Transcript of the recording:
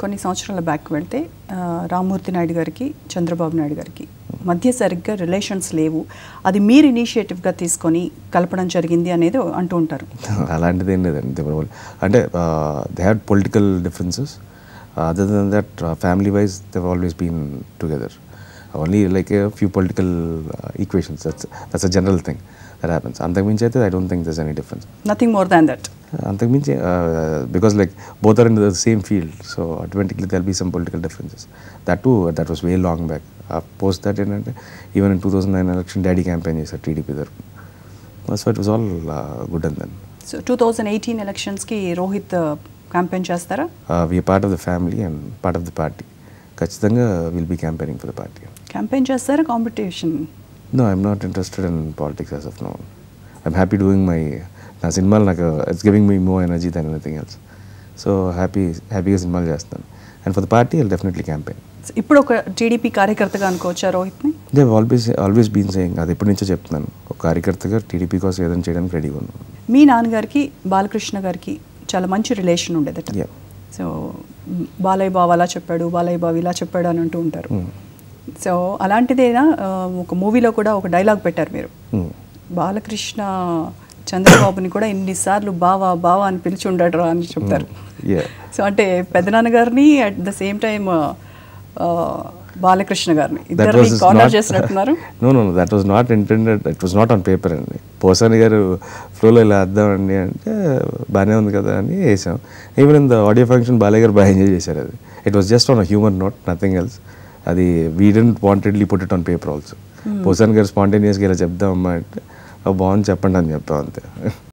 కొన్ని సంవత్సరాల బ్యాక్ వెళ్తే రామ్మూర్తి నాయుడు గారికి చంద్రబాబు నాయుడు గారికి మధ్య సరిగ్గా రిలేషన్స్ లేవు. అది మీరు ఇనిషియేటివ్గా తీసుకొని కలపడం జరిగింది అనేది అంటూ ఉంటారు. అలాంటిది ఏం లేదండి. అంటే they had political differences other than that family wise they've always been together only like a few political equations that's that's a general thing that happens అంతకుమించి అయితే I don't think there's any difference nothing more than that అంతకుమించి because like both are in the same field so automatically there be some political differences that too that was way long back post that ఏంటంటే even in two thousand nine election daddy campaign చేశారు TDP తరఫున so it was all good and then so two thousand eighteen ఎలక్షన్స్కి Rohit campaign చేస్తారా we part of the family and part of the party ఖచ్చితంగా will be campaigning for the party Campaign చేస్తారా? Competition no I'm not interested in politics as of no I'm happy doing my నా సినిమాలు నాకు it's giving me more energy than anything else so happy హ్యాపీగా సినిమాలు చేస్తాను. And for the party definitely campaign ఇప్పుడు ఒక TDP కార్యకర్తగా అనుకోవచ్చా రోహిత్ని? They always always been saying అది ఎప్పటి నుంచో చెప్తున్నాను. ఒక కార్యకర్తగా టీడీపీ కోసం ఏదైనా చేయడానికి రెడీగా ఉన్నాను. మీ నాన్నగారికి బాలకృష్ణ గారికి చాలా మంచి రిలేషన్ ఉండేదట. సో బాలయ్య బావ అలా చెప్పాడు బాలయ్య బావ ఇలా చెప్పాడు అని అంటూ ఉంటారు. సో అలాంటిదేనా ఒక మూవీలో కూడా ఒక డైలాగ్ పెట్టారు మీరు. బాలకృష్ణ చంద్రబాబుని కూడా ఇన్నిసార్లు బావా బావా అని పిలిచి ఉండడు అని చెప్తారు. సో అంటే పెదనాన్నగారిని at the same time Balakrishna గారిని. ఇద్దరిని కార్నర్ చేసినట్టున్నారు. Not intended it was not on paper అండి పోసాని గారు ఫ్లోలో ఇలా వేద్దామండి అంటే బాగానే ఉంది కదా అని వేసాం. Even in the audio function Balayya garu బాగా ఎంజాయ్ చేశారు అది. It was just on human note nothing else అది we didn't wantedly put it on paper also Posani garu స్పాంటేనియస్గా ఇలా చెప్దామమ్మా అంటే "ఓ, బాగుంది చెప్పండి అని చెప్పాం అంతే.